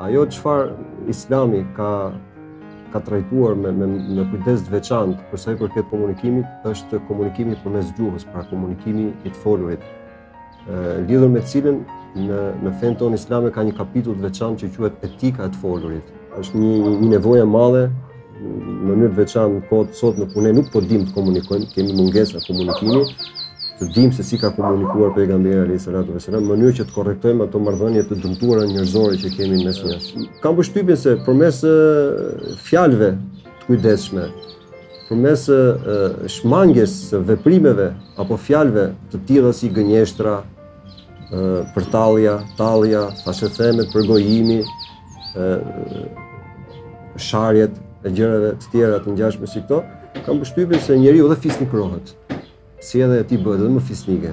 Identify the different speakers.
Speaker 1: Ajo çfarë Islami ka ka trajtuar me me me kujdes të veçantë për sa i përket komunikimit, është komunikimi përmes gjuhës, pra komunikimi i të folurit. Ë lidhur me cilën në në fenë tonë islame ka një kapitull të veçantë që quhet etika e të folurit. Është një një nevojë e madhe Në mënyrë të veçantë po sot në punë nuk po dimë të komunikojmë, kemi mungesa komunikimi, të dimë se si ka komunikuar pejgamberi alayhis salatu wasallam, në mënyrë që të korrektojmë ato marrëdhënie të dëmtuara njerëzore që kemi mes nesh. Kam përshtypjen se përmes fjalëve të kujdesshme, përmes shmangies së veprimeve apo fjalëve të tilla si gënjeshtra, përtallja, tallja, thashethemet, përgojimi, sharjet e gjërave të tjera të ngjashme si këto, kam përshtypjen se njeriu edhe fisnikërohet. Sjellja e tij bëhet edhe më fisnike.